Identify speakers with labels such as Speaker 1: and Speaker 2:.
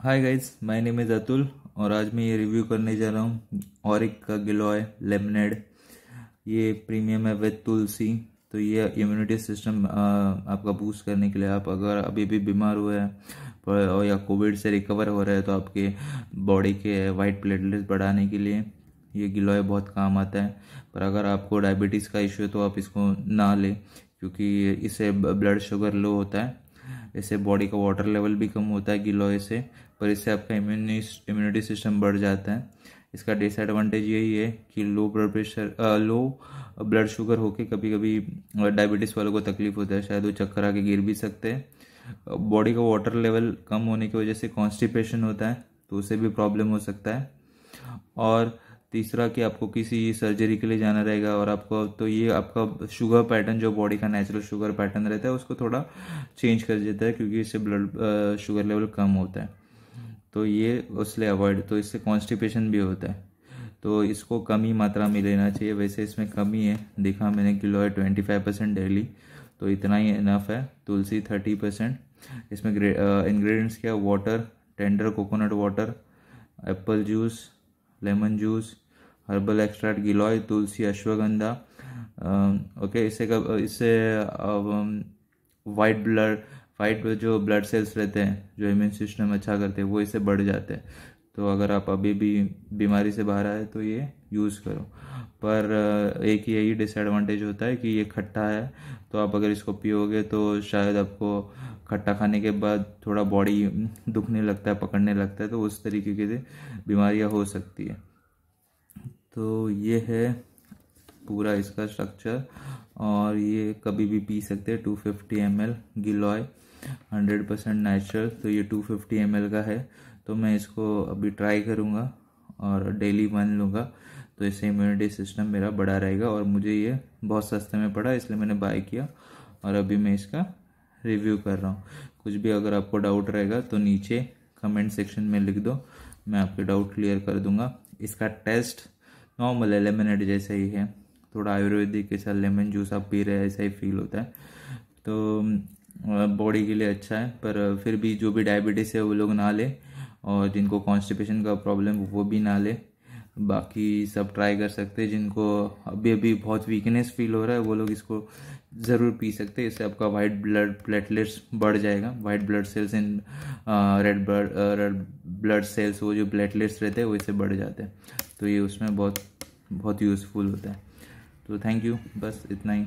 Speaker 1: Hi guys my name is Atul और आज मैं ये रिव्यू करने जा रहा हूँ ऑरिक का गिलोय लेमनेड ये प्रीमियम है विद तुलसी। तो ये इम्यूनिटी सिस्टम आपका बूस्ट करने के लिए आप अगर अभी भी बीमार हुए हैं और या कोविड से रिकवर हो रहे हैं तो आपके बॉडी के वाइट प्लेटलेट्स बढ़ाने के लिए ये गिलोय बहुत काम आता है। पर अगर आपको डायबिटीज़ का इशू है तो आप इसको ना लें, क्योंकि इससे ब्लड शुगर लो होता है। इससे बॉडी का वाटर लेवल भी कम होता है गिलोय से, पर इससे आपका इम्यूनि इम्यूनिटी सिस्टम बढ़ जाता है। इसका डिसएडवांटेज यही है कि low blood pressure low blood sugar होके कभी कभी डायबिटीज़ वालों को तकलीफ़ होता है, शायद वो चक्कर आके गिर भी सकते हैं। बॉडी का वाटर लेवल कम होने की वजह से कॉन्स्टिपेशन होता है तो उसे भी प्रॉब्लम हो सकता है। और तीसरा कि आपको किसी सर्जरी के लिए जाना रहेगा और आपको तो ये आपका शुगर पैटर्न जो बॉडी का नेचुरल शुगर पैटर्न रहता है, उसको थोड़ा चेंज कर देता है क्योंकि इससे ब्लड शुगर लेवल कम होता है। तो ये उसलिए अवॉइड तो इससे कॉन्स्टिपेशन भी होता है। तो इसको कम ही मात्रा में लेना चाहिए। वैसे इसमें कमी है देखा मैंने किलो है ट्वेंटी फाइव परसेंट डेली तो इतना ही इनफ है। तुलसी थर्टी परसेंट इसमें इंग्रेडिएंट्स क्या? Water tender coconut water apple juice lemon juice herbal extract गिलोय तुलसी अश्वगंधा ओके इससे कब, इससे वाइट ब्लड वाइट जो ब्लड सेल्स रहते हैं, जो इम्यून सिस्टम अच्छा करते हैं, वो इससे बढ़ जाते हैं। तो अगर आप अभी भी बीमारी से बाहर आए तो ये यूज़ करो। पर एक ही यही डिसएडवांटेज होता है कि ये खट्टा है तो आप अगर इसको पियोगे तो शायद आपको खट्टा खाने के बाद थोड़ा बॉडी दुखने लगता है, पकड़ने लगता है तो उस तरीके से बीमारियाँ हो सकती है। तो ये है पूरा इसका स्ट्रक्चर और ये कभी भी पी सकते हैं two fifty M L giloy hundred percent natural तो ये टू फिफ्टी एम एल का है। तो मैं इसको अभी ट्राई करूँगा और डेली वन लूँगा। तो इससे इम्यूनिटी सिस्टम मेरा बड़ा रहेगा और मुझे ये बहुत सस्ते में पड़ा, इसलिए मैंने बाय किया और अभी मैं इसका रिव्यू कर रहा हूँ। कुछ भी अगर आपको डाउट रहेगा तो नीचे कमेंट सेक्शन में लिख दो, मैं आपके डाउट क्लियर कर दूँगा। इसका टेस्ट नॉर्मल है जैसा ही है। थोड़ा आयुर्वेदिक के साथ लेमन जूस आप पी रहे हैं, ऐसा ही फील होता है। तो बॉडी के लिए अच्छा है, पर फिर भी जो भी डायबिटीज़ है वो लोग ना ले। और जिनको कॉन्स्टिपेशन का प्रॉब्लम वो भी ना ले। बाकी सब ट्राई कर सकते हैं। जिनको अभी अभी बहुत वीकनेस फील हो रहा है, वो लोग इसको ज़रूर पी सकते हैं। इससे आपका वाइट ब्लड प्लेटलेट्स बढ़ जाएगा। वाइट ब्लड सेल्स इन red blood red blood cells वो जो प्लेटलेट्स रहते हैं, वो इससे बढ़ जाते हैं। तो ये उसमें बहुत बहुत यूज़फुल होता है। तो थैंक यू बस इतना ही।